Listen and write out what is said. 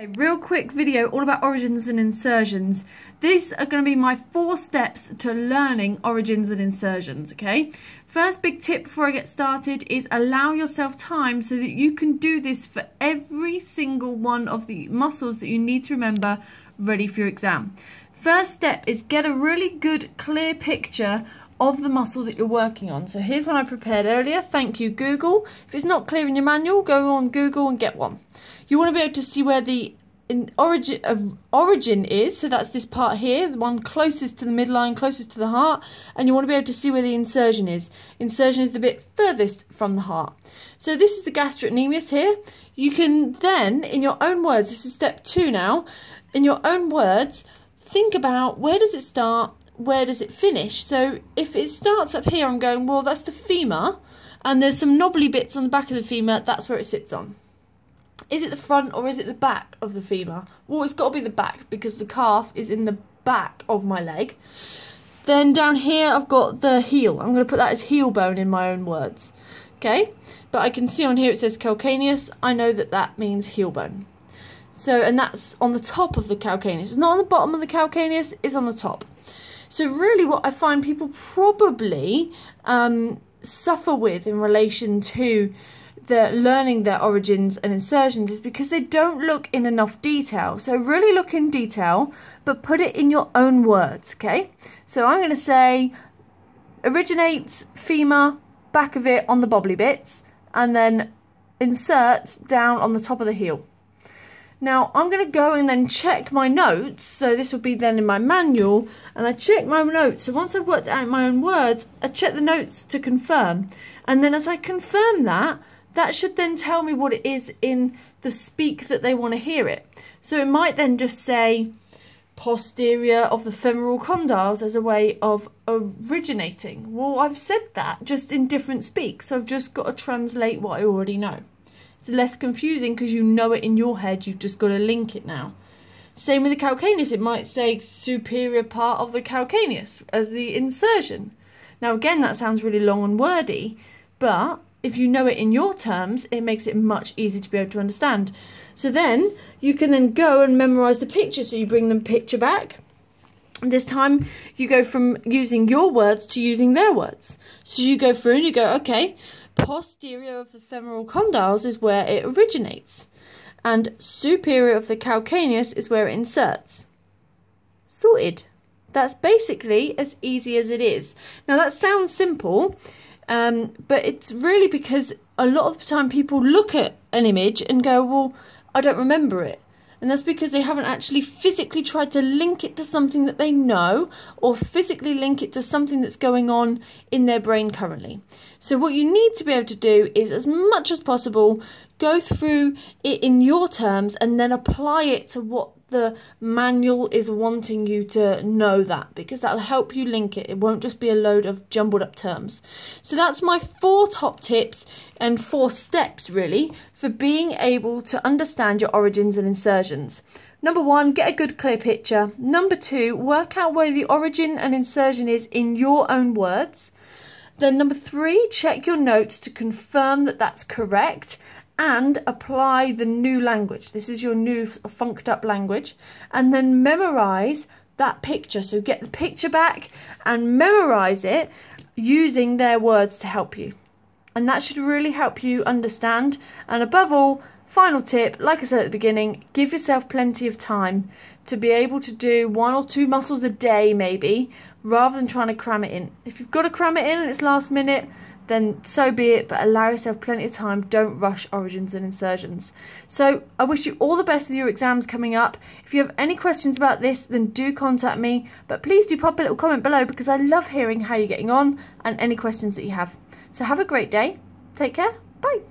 A real quick video all about origins and insertions. These are going to be my four steps to learning origins and insertions, okay? First big tip before I get started is allow yourself time so that you can do this for every single one of the muscles that you need to remember ready for your exam. First step is get a really good clear picture of the muscle that you're working on. So here's one I prepared earlier. Thank you, Google. If it's not clear in your manual, go on Google and get one. You want to be able to see where the origin of uh, origin is. So that's this part here, the one closest to the midline, closest to the heart. And you want to be able to see where the insertion is. Insertion is the bit furthest from the heart. So this is the gastrocnemius here. You can then, in your own words, this is step two now, in your own words, think about where does it start where does it finish? So if it starts up here, I'm going, well, that's the femur, and there's some knobbly bits on the back of the femur, that's where it sits on. Is it the front or is it the back of the femur? Well, it's got to be the back because the calf is in the back of my leg. Then down here, I've got the heel. I'm going to put that as heel bone in my own words. Okay, but I can see on here it says calcaneus. I know that that means heel bone. So, and that's on the top of the calcaneus. It's not on the bottom of the calcaneus, it's on the top. So really what I find people probably um, suffer with in relation to the learning their origins and insertions is because they don't look in enough detail. So really look in detail, but put it in your own words, okay? So I'm going to say originates femur, back of it on the bobbly bits, and then inserts down on the top of the heel. Now I'm going to go and then check my notes, so this will be then in my manual, and I check my notes. So once I've worked out my own words, I check the notes to confirm. And then as I confirm that, that should then tell me what it is in the speak that they want to hear it. So it might then just say posterior of the femoral condyles as a way of originating. Well, I've said that just in different speak, so I've just got to translate what I already know. It's less confusing because you know it in your head, you've just got to link it now. Same with the calcaneus, it might say superior part of the calcaneus as the insertion. Now again, that sounds really long and wordy, but if you know it in your terms, it makes it much easier to be able to understand. So then you can then go and memorize the picture. So you bring the picture back. And this time you go from using your words to using their words. So you go through and you go, okay, posterior of the femoral condyles is where it originates, and superior of the calcaneus is where it inserts. Sorted. That's basically as easy as it is. Now that sounds simple, um, but it's really because a lot of the time people look at an image and go, well, I don't remember it. And that's because they haven't actually physically tried to link it to something that they know or physically link it to something that's going on in their brain currently. So, what you need to be able to do is, as much as possible, go through it in your terms and then apply it to what the manual is wanting you to know that because that'll help you link it. It won't just be a load of jumbled up terms. So that's my four top tips and four steps really for being able to understand your origins and insertions. Number one, get a good clear picture. Number two, work out where the origin and insertion is in your own words. Then number three, check your notes to confirm that that's correct and apply the new language. This is your new funked up language. And then memorize that picture. So get the picture back and memorize it using their words to help you. And that should really help you understand. And above all, final tip, like I said at the beginning, give yourself plenty of time to be able to do one or two muscles a day maybe, rather than trying to cram it in. If you've got to cram it in and it's last minute, then so be it, but allow yourself plenty of time. Don't rush origins and insertions. So I wish you all the best with your exams coming up. If you have any questions about this, then do contact me. But please do pop a little comment below because I love hearing how you're getting on and any questions that you have. So have a great day. Take care. Bye.